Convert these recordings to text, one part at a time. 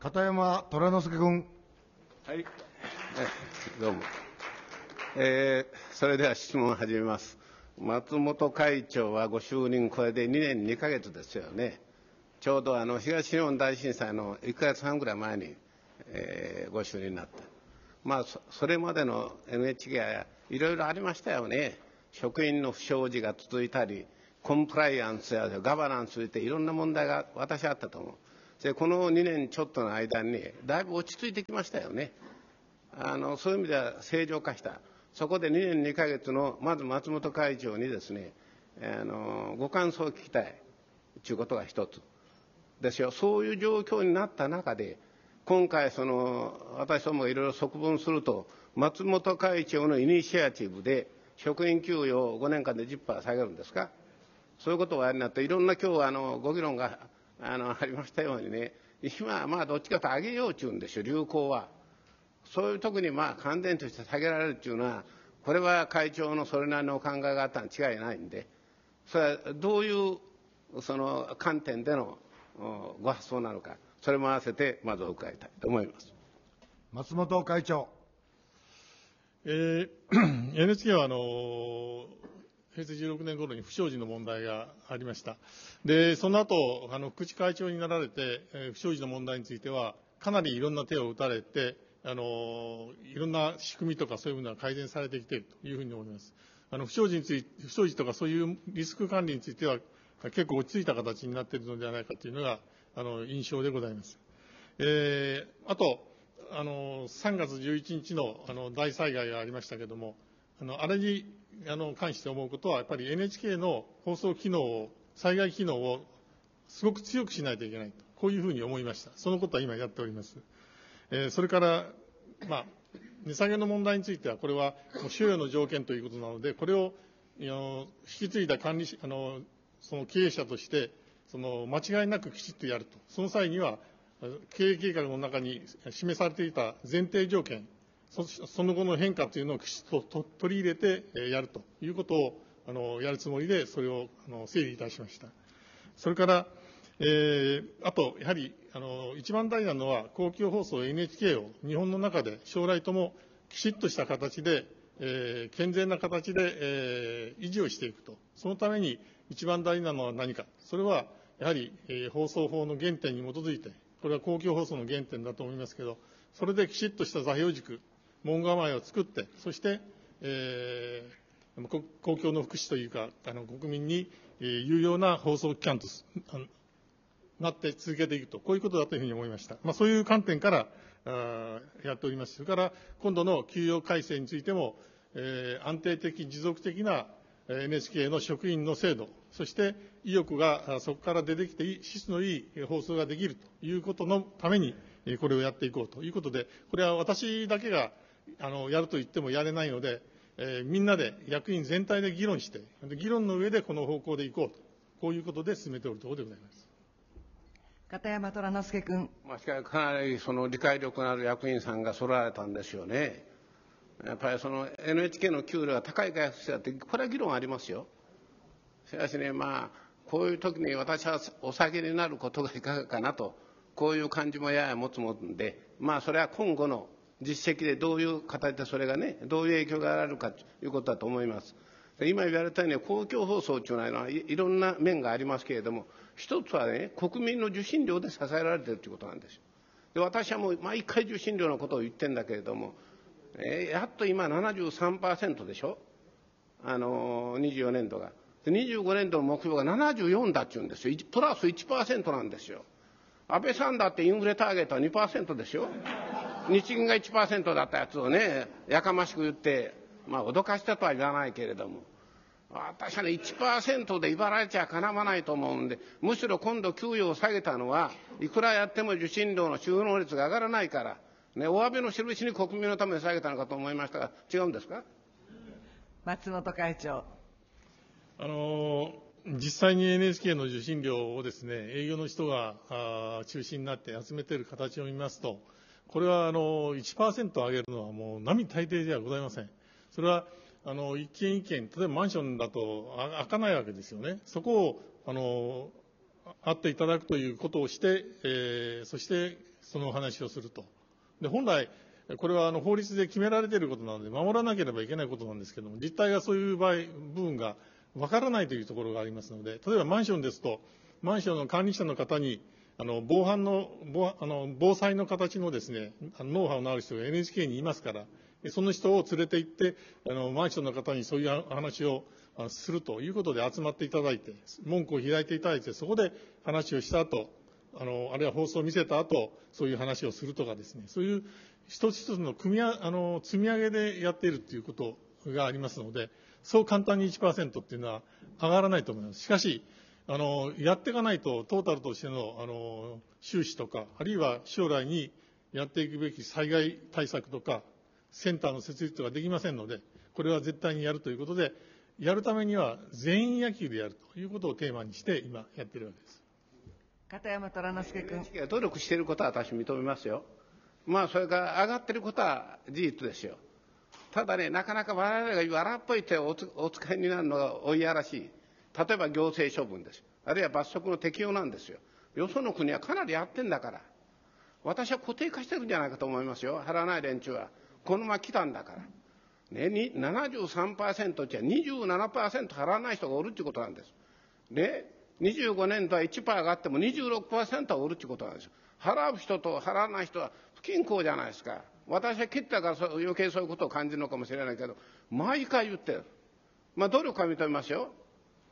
片山虎之助君。はい。どうも。えー、それでは質問を始めます。松本会長はご就任これで2年2ヶ月ですよね。ちょうどあの東日本大震災の1ヶ月半ぐらい前に、えー、ご就任になった。まあそ、それまでの NHK はいろいろありましたよね。職員の不祥事が続いたり、コンプライアンスやガバナンスといろんな問題が私はあったと思う。でこの2年ちょっとの間にだいぶ落ち着いてきましたよね。あのそういう意味では正常化した。そこで2年2か月のまず松本会長にですね、あのご感想を聞きたいということが一つですよ。そういう状況になった中で今回その私どもがいろいろ側分すると松本会長のイニシアチブで職員給与を5年間で10%下げるんですかそういうことをおやりになっていろんな今日あのご議論があのありましたようにね今はまあどっちかと上げようちゅうんですよ流行は。そういう時にまあ関連として下げられるっていうのはこれは会長のそれなりのお考えがあったに違いないんでそれはどういうその観点でのご発想なのかそれも合わせてまずお伺いたいと思います松本会長。えー、NHK はあの平成16年頃に不祥事の問題がありました。で、その後、あの、福地会長になられて、えー不祥事の問題については、かなりいろんな手を打たれて、あの、いろんな仕組みとかそういうものが改善されてきているというふうに思います。あの、不祥事について、不祥事とかそういうリスク管理については、結構落ち着いた形になっているのではないかというのが、あの、印象でございます。えーあと、あの、3月11日のあの大災害がありましたけれども、あの、あれにあの関して思うことは、やっぱり NHK の放送機能を、災害機能をすごく強くしないといけないと、こういうふうに思いました。そのことは今やっております。えーそれから、まあ、値下げの問題については、これはもう所要の条件ということなので、これをあの引き継いだ管理あのその経営者として、その間違いなくきちっとやると、その際には、経営計画の中に示されていた前提条件、そその後の変化というのをきちっとと取り入れてえーやるということをあのやるつもりで、それをあの整理いたしました。それから、えーあと、やはりあの一番大事なのは、公共放送 NHK を日本の中で将来ともきちっとした形で、えー健全な形で、えー維持をしていくと、そのために一番大事なのは何か、それはやはり、えー放送法の原点に基づいて、これは公共放送の原点だと思いますけど、それできちっとした座標軸、門構えを作って、そして、えー公共の福祉というか、あの国民に、有用な放送機関となって続けていくと、こういうことだというふうに思いました。まあ、そういう観点からあやっております。それから、今度の給与改正についても、えー安定的、持続的な NHK の職員の制度、そして意欲がそこから出てきて、質のいい放送ができるということのために、これをやっていこうということで、これは私だけがあのやると言ってもやれないので、えーみんなで役員全体で議論して、で議論の上でこの方向でいこうと、こういうことで進めておるところでございます。片山虎之助君。まあ、しかしかなりその理解力のある役員さんが揃われたんですよね。やっぱりその NHK の給料が高いか安いかって、これは議論ありますよ。しかしね、まあ、こういう時に私はお酒になることがいかがかなと、こういう感じもやや持つもんで、まあ、それは今後の実績でどういう形でそれがね、どういう影響があるかということだと思います。今言われたように公共放送というのはいいろんな面がありますけれども一つはね国民の受信料で支えられているということなんですよ。で私はもう毎回受信料のことを言ってんだけれども、えーやっと今73%でしょ？あのー、24年度が。で25年度の目標が74だって言うんですよ。プラス1%なんですよ。安倍さんだってインフレターゲットは2%ですよ。日銀が1%だったやつをね、やかましく言って、まあ脅かしたとは言わないけれども、私はね、1%で威張られちゃかなわないと思うんで、むしろ今度給与を下げたのは、いくらやっても受信料の収納率が上がらないから、ね、お詫びの印に国民のために下げたのかと思いましたが、違うんですか？松本会長。あの実際に NHK の受信料をですね営業の人が中心になって集めている形を見ますと、これはあの1%上げるのはもう並大抵ではございません。それはあの一軒一軒、例えばマンションだと開かないわけですよね。そこをあのあっていただくということをして、えーそしてその話をすると。で、本来、これはあの法律で決められていることなので、守らなければいけないことなんですけども、実態がそういう場合、部分がわからないというところがありますので、例えばマンションですと、マンションの管理者の方に、あの防犯の防あの防災の形のですねノウハウのある人が NHK にいますからその人を連れて行ってあのマンションの方にそういう話をするということで集まっていただいて門戸を開いていただいてそこで話をした後あのあるいは放送を見せた後そういう話をするとかですねそういう一つ一つの組みあの積み上げでやっているということがありますのでそう簡単に1%っていうのは上がらないと思います。しかしあのやっていかないとトータルとしてのあの収支とかあるいは将来にやっていくべき災害対策とかセンターの設立ができませんのでこれは絶対にやるということでやるためには全員野球でやるということをテーマにして今やってるわけです。片山虎之助君。努力していることは私認めますよ。まあそれから上がってることは事実ですよ。ただねなかなか我々が言う荒っぽい手をお使いになるのがおいやらしい例えば行政処分です。あるいは罰則の適用なんですよ。よその国はかなりやってんだから。私は固定化してるんじゃないかと思いますよ。払わない連中は。このまま来たんだから。ねに73%じゃ27%払わない人がおるっていうことなんです。ね25年度は1%上がっても26%はおるっていうことなんですよ。払う人と払わない人は不均衡じゃないですか。私は切ったから余計そういうことを感じるのかもしれないけど毎回言ってる。まあ努力は認めますよ、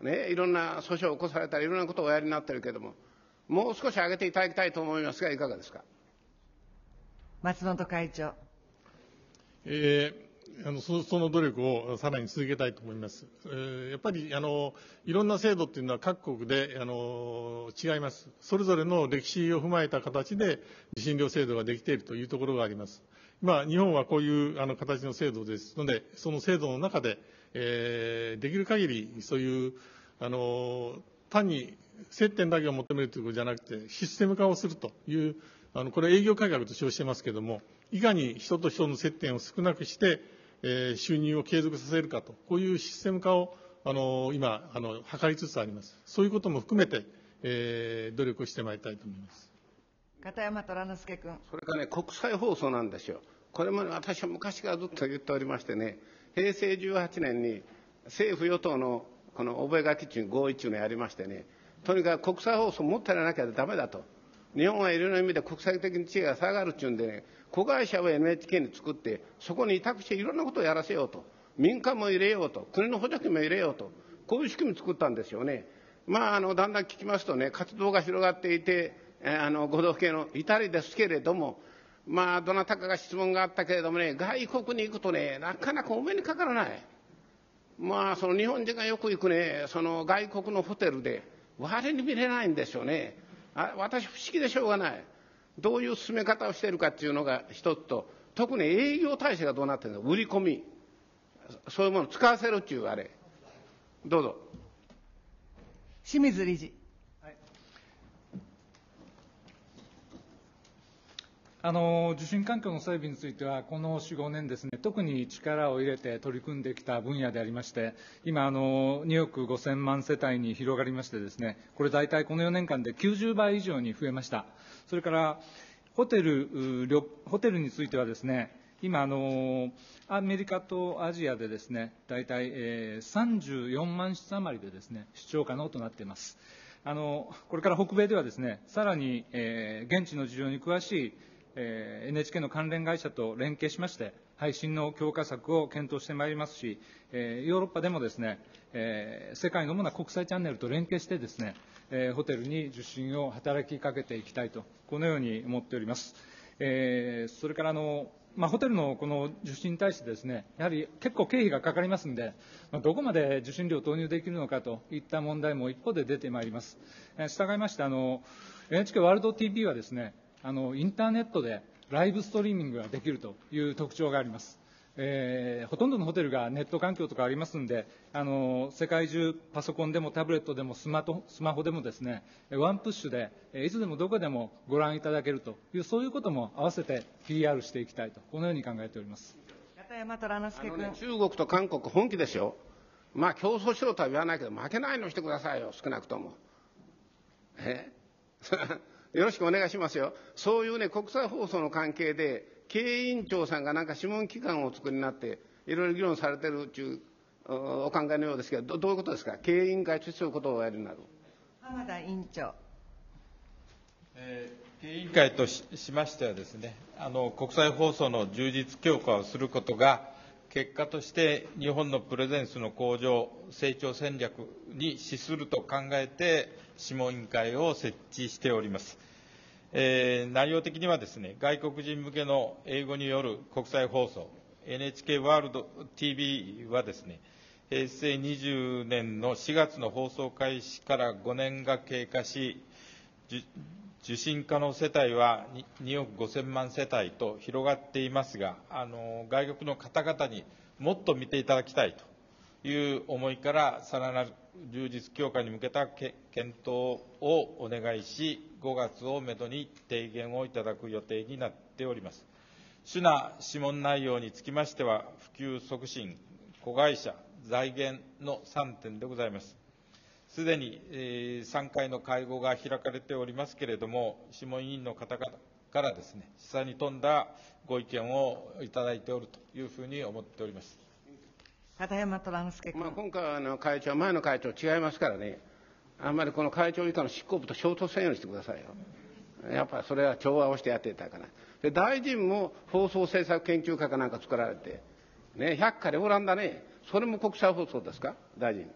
いろんな訴訟を起こされたりいろんなことをおやりになってるけどももう少し上げていただきたいと思いますがいかがですか？松本会長えー、あのそその努力をさらに続けたいと思います。えー、やっぱりあのいろんな制度っていうのは各国であの違います。それぞれの歴史を踏まえた形で受信料制度ができているというところがあります。今、日本はこういうあの形の制度ですので、その制度の中で、えー、できる限りそういうあの単に接点だけを求めるということじゃなくてシステム化をするというあのこれ営業改革と称してますけれどもいかに人と人の接点を少なくして、えー、収入を継続させるかとこういうシステム化をあの今あの図りつつあります。そういうことも含めて、えー、努力をしてまいりたいと思います。片山虎之助君。それからね国際放送なんですよ。これも私は昔からずっと言っておりましてね平成18年に政府与党のこの覚書中合意っていうのをやりましてねとにかく国際放送もっとやらなきゃダメだと。日本はいろんな意味で国際的に地位が下がるっていうんでね子会社を NHK に作ってそこに委託していろんなことをやらせようと。民間も入れようと。国の補助金も入れようと。こういう仕組み作ったんですよね。まあ、あのだんだん聞きますとね活動が広がっていてあの合同系の至りですけれどもまあどなたかが質問があったけれどもね外国に行くとねなかなかお目にかからない。まあその日本人がよく行くねその外国のホテルで我に見れないんですよね。あ私不思議でしょうがない。どういう進め方をしてるかっていうのが一つと特に営業体制がどうなってるの売り込みそういうものを使わせるっていうあれどうぞ清水理事あの受信環境の整備については、この4、5年ですね、特に力を入れて取り組んできた分野でありまして、今、あの2億5000万世帯に広がりましてですね、これ大体この4年間で90倍以上に増えました。それからホテル、ホテルについてはですね、今あの、アメリカとアジアでですね、大体、えー、34万室余りでですね、出張可能となっています。あのこれから北米ではですね、さらに、えー、現地の事情に詳しいえー、NHK の関連会社と連携しまして、配信の強化策を検討してまいりますし、えー、ヨーロッパでもですね、えー、世界の主な国際チャンネルと連携してですね、えー、ホテルに受信を働きかけていきたいと、このように思っております。えー、それからあの、まあ、ホテルのこの受信に対してですね、やはり結構経費がかかりますので、まあ、どこまで受信料を投入できるのかといった問題も一方で出てまいります。えー、従いまして、あの、NHK ワールド TV はですね、あのインターネットでライブストリーミングができるという特徴があります。えー、ほとんどのホテルがネット環境とかありますんで、あの世界中、パソコンでもタブレットでもスマスマホでもですね、ワンプッシュで、いつでもどこでもご覧いただけるという、そういうことも合わせて PR していきたいと、このように考えております片山虎之助君、ね、中国と韓国、本気ですよ、まあ競争しろとは言わないけど、負けないのしてくださいよ、少なくとも。え？よろしくお願いしますよ。そういうね、国際放送の関係で、経営委員長さんがなんか諮問機関をお作りになって、いろいろ議論されてるというお考えのようですけど、どういうことですか、経営委員会としてそういうことをおやりになる。浜田委員長。えー、経営委員会としましてはですね、あの国際放送の充実強化をすることが、結果として日本のプレゼンスの向上、成長戦略に資すると考えて、諮問委員会を設置しております。えー、内容的にはですね、外国人向けの英語による国際放送、NHK ワールド TV はですね、平成20年の4月の放送開始から5年が経過し、受信可能世帯は2億5000万世帯と広がっていますが、あの外国の方々にもっと見ていただきたいという思いから、さらなる充実強化に向けた検討をお願いし、5月をめどに提言をいただく予定になっております。主な諮問内容につきましては、普及促進、子会社、財源の3点でございます。すでに、えー、3回の会合が開かれておりますけれども、諮問委員の方々からですね、示唆に富んだご意見をいただいておるというふうに思っております。片山虎之助君、まあ、今回の会長、前の会長違いますからね、あんまりこの会長以下の執行部と衝突せんようにしてくださいよ。やっぱりそれは調和をしてやっていたから。で、大臣も放送政策研究家かなんか作られて、ね、百科でオランダね、それも国際放送ですか、大臣。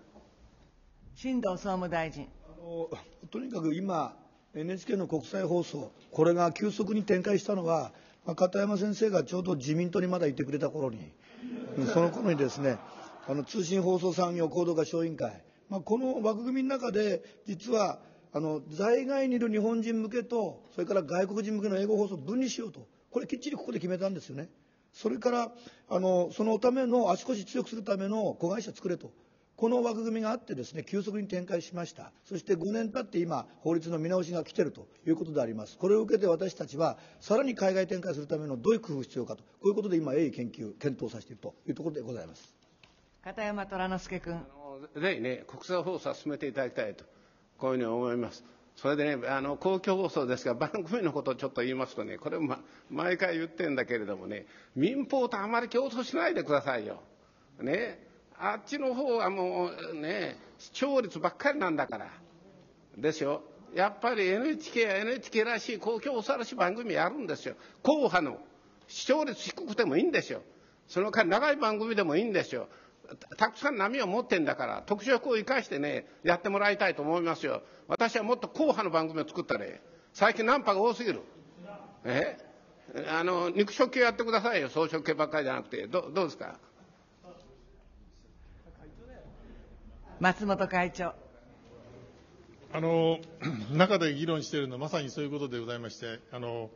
新藤総務大臣。あのとにかく今、NHK の国際放送、これが急速に展開したのは、まあ、片山先生がちょうど自民党にまだいてくれた頃に、その頃にですね、あの通信放送産業行動化小委員会、まあ、この枠組みの中で、実はあの在外にいる日本人向けと、それから外国人向けの英語放送を分離しようと、これきっちりここで決めたんですよね。それからあのそのための足腰強くするための子会社作れと。この枠組みがあってですね急速に展開しました。そして5年経って今法律の見直しが来てるということであります。これを受けて私たちはさらに海外展開するためのどういう工夫が必要かとこういうことで今鋭意研究検討させているというところでございます。片山虎之助君。ぜひね国際放送を進めていただきたいとこういうふうに思います。それでね、あの公共放送ですが、番組のことをちょっと言いますとね、これも、ま、毎回言ってるんだけれどもね、民放とあまり競争しないでくださいよ。ね、あっちの方はもうね、視聴率ばっかりなんだから。ですよ。やっぱり NHK は NHK らしい公共放送らし番組やるんですよ。硬派の視聴率低くてもいいんですよ。その間長い番組でもいいんですよ。たくさん波を持ってんだから、特色を生かしてね、やってもらいたいと思いますよ。私はもっと硬派の番組を作ったらね。最近ナンパが多すぎる。え？あの、肉食系やってくださいよ。草食系ばっかりじゃなくて。どどうですか？松本会長。あの、中で議論しているのはまさにそういうことでございまして、あの、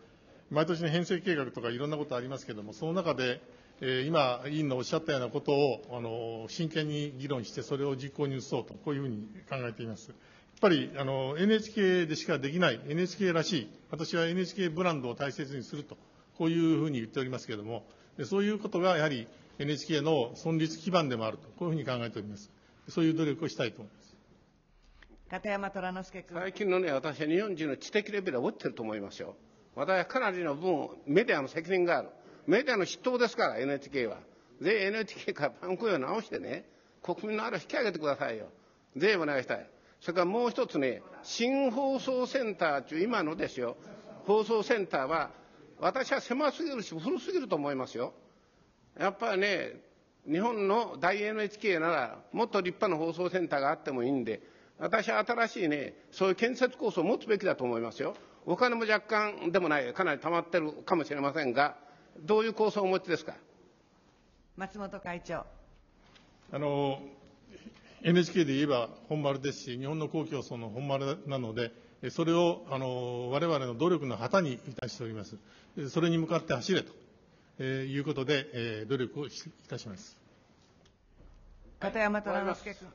毎年の編成計画とかいろんなことありますけれども、その中で、えー、今、委員のおっしゃったようなことをあの真剣に議論して、それを実行に移そうと、こういうふうに考えています。やっぱりあの NHK でしかできない、NHK らしい、私は NHK ブランドを大切にすると、こういうふうに言っておりますけれども、そういうことがやはり NHK の存立基盤でもあると、こういうふうに考えております。そういう努力をしたいと思います。片山虎之助君。最近のね、私は日本人の知的レベルは落ちてると思いますよ。私はかなりの分、メディアの責任がある。メディアの筆頭ですから、NHK は。ぜ NHK からパンクを直してね、国民のあれを引き上げてくださいよ。ぜひお願いしたい。それからもう一つね、新放送センターという今のですよ、放送センターは、私は狭すぎるし、古すぎると思いますよ。やっぱりね、日本の大 NHK なら、もっと立派な放送センターがあってもいいんで、私は新しいね、そういう建設構想を持つべきだと思いますよ。お金も若干でもない、かなり溜まってるかもしれませんが、どういう構想をお持ちですか？松本会長。あの NHK で言えば本丸ですし、日本の公共放送の本丸なので、それをあの我々の努力の旗にいたしております。それに向かって走れと、えー、いうことで、えー、努力をいたします。片山虎之助君。